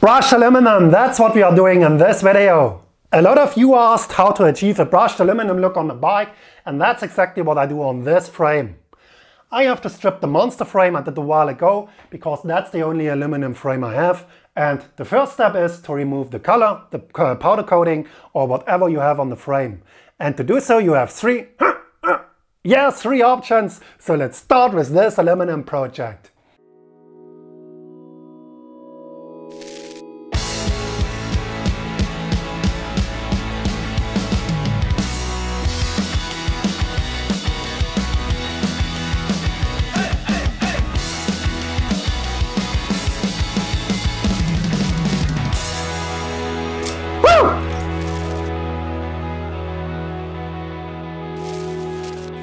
Brushed aluminum, that's what we are doing in this video. A lot of you asked how to achieve a brushed aluminum look on the bike and that's exactly what I do on this frame. I have to strip the monster frame I did a while ago because that's the only aluminum frame I have and the first step is to remove the color, the uh, powder coating or whatever you have on the frame. And to do so you have three, yeah, three options. So let's start with this aluminum project.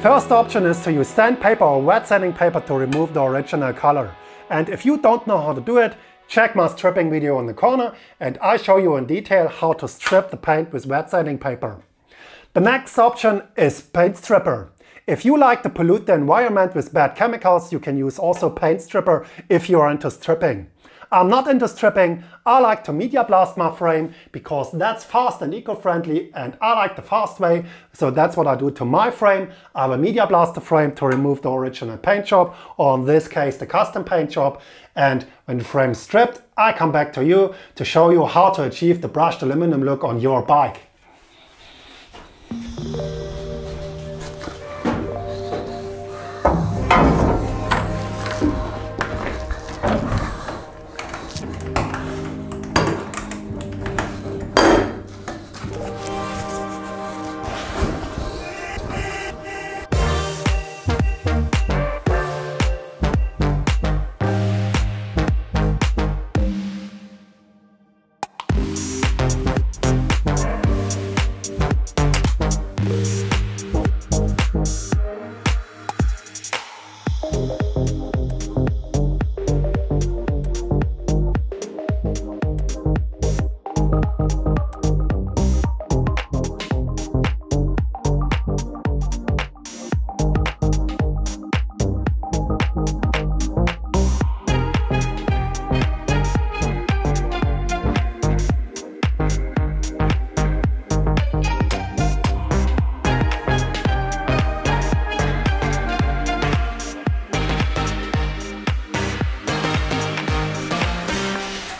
First option is to use sandpaper or wet sanding paper to remove the original color. And if you don't know how to do it, check my stripping video in the corner and I show you in detail how to strip the paint with wet sanding paper. The next option is paint stripper. If you like to pollute the environment with bad chemicals, you can use also paint stripper if you are into stripping. I'm not into stripping, I like to media blast my frame because that's fast and eco-friendly and I like the fast way, so that's what I do to my frame. I have a media blaster frame to remove the original paint job, or in this case the custom paint job, and when the frame is stripped, I come back to you to show you how to achieve the brushed aluminum look on your bike.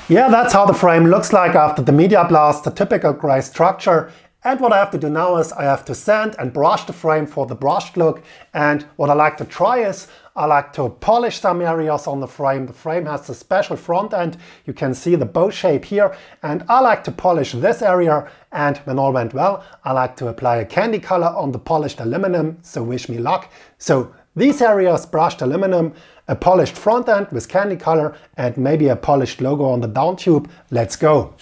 Yeah, that's how the frame looks like after the media blast, the typical gray structure. And what I have to do now is I have to sand and brush the frame for the brushed look. And what I like to try is I like to polish some areas on the frame. The frame has a special front end. You can see the bow shape here. And I like to polish this area. And when all went well, I like to apply a candy color on the polished aluminum. So wish me luck. So these areas brushed aluminum, a polished front end with candy color and maybe a polished logo on the down tube. Let's go.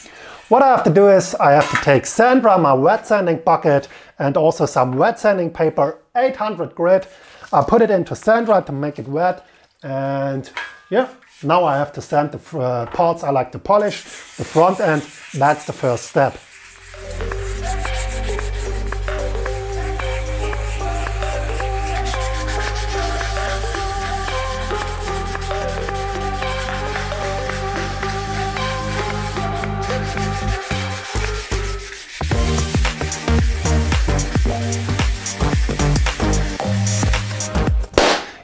What I have to do is I have to take Sandra, my wet sanding bucket and also some wet sanding paper, 800 grit. I put it into Sandra to make it wet and yeah, now I have to sand the uh, parts I like to polish, the front end, that's the first step.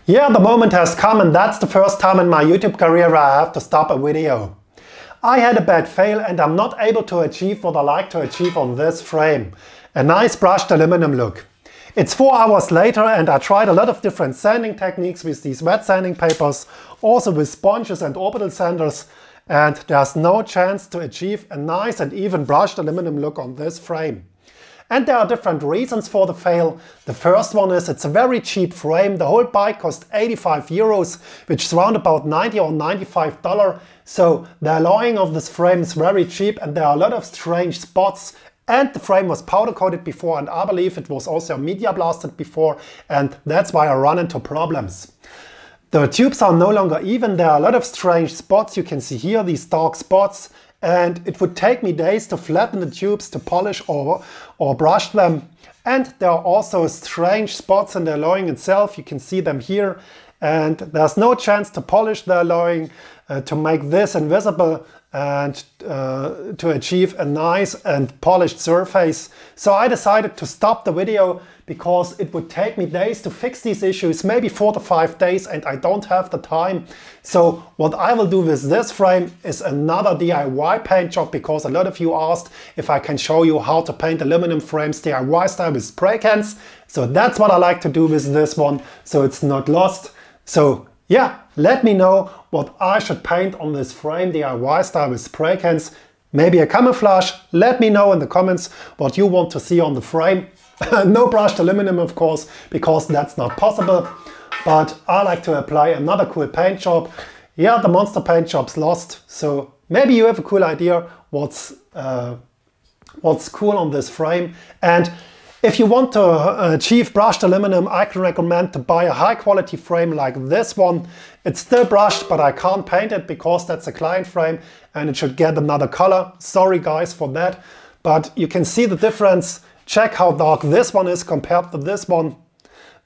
Yeah, the moment has come and that's the first time in my YouTube career I have to stop a video. I had a bad fail and I'm not able to achieve what I like to achieve on this frame. A nice brushed aluminum look. It's four hours later and I tried a lot of different sanding techniques with these wet sanding papers, also with sponges and orbital sanders, and there's no chance to achieve a nice and even brushed aluminum look on this frame. And there are different reasons for the fail. The first one is it's a very cheap frame. The whole bike cost 85 euros, which is around about 90 or 95 dollar. So the alloying of this frame is very cheap and there are a lot of strange spots and the frame was powder coated before and I believe it was also media blasted before and that's why I run into problems. The tubes are no longer even, there are a lot of strange spots, you can see here these dark spots and it would take me days to flatten the tubes to polish or, or brush them. And there are also strange spots in the alloying itself. You can see them here. And there's no chance to polish the alloying uh, to make this invisible. And uh, to achieve a nice and polished surface. So I decided to stop the video because it would take me days to fix these issues, maybe four to five days, and I don't have the time. So what I will do with this frame is another DIY paint job because a lot of you asked if I can show you how to paint aluminum frames DIY style with spray cans. So that's what I like to do with this one, so it's not lost. So yeah, let me know what I should paint on this frame DIY style with spray cans. Maybe a camouflage. Let me know in the comments what you want to see on the frame. no brushed aluminum, of course, because that's not possible. But I like to apply another cool paint job. Yeah, the monster paint job's lost. So maybe you have a cool idea what's, uh, what's cool on this frame. And if you want to uh, achieve brushed aluminum, I can recommend to buy a high quality frame like this one. It's still brushed, but I can't paint it because that's a client frame and it should get another color. Sorry guys for that, but you can see the difference. Check how dark this one is compared to this one.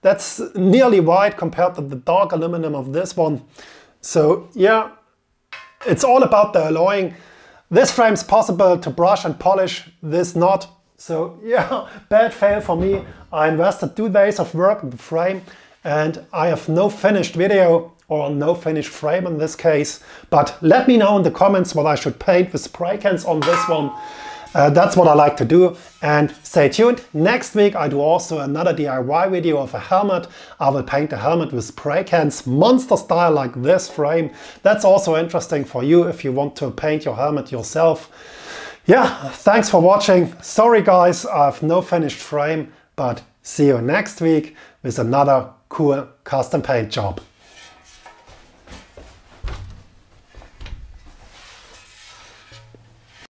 That's nearly white compared to the dark aluminum of this one. So yeah, it's all about the alloying. This frame is possible to brush and polish, this not. So yeah, bad fail for me. I invested two days of work in the frame and I have no finished video or no finished frame in this case. But let me know in the comments what I should paint with spray cans on this one. Uh, that's what I like to do and stay tuned. Next week I do also another DIY video of a helmet. I will paint a helmet with spray cans, monster style like this frame. That's also interesting for you if you want to paint your helmet yourself. Yeah, thanks for watching. Sorry guys, I have no finished frame, but see you next week with another cool custom paint job.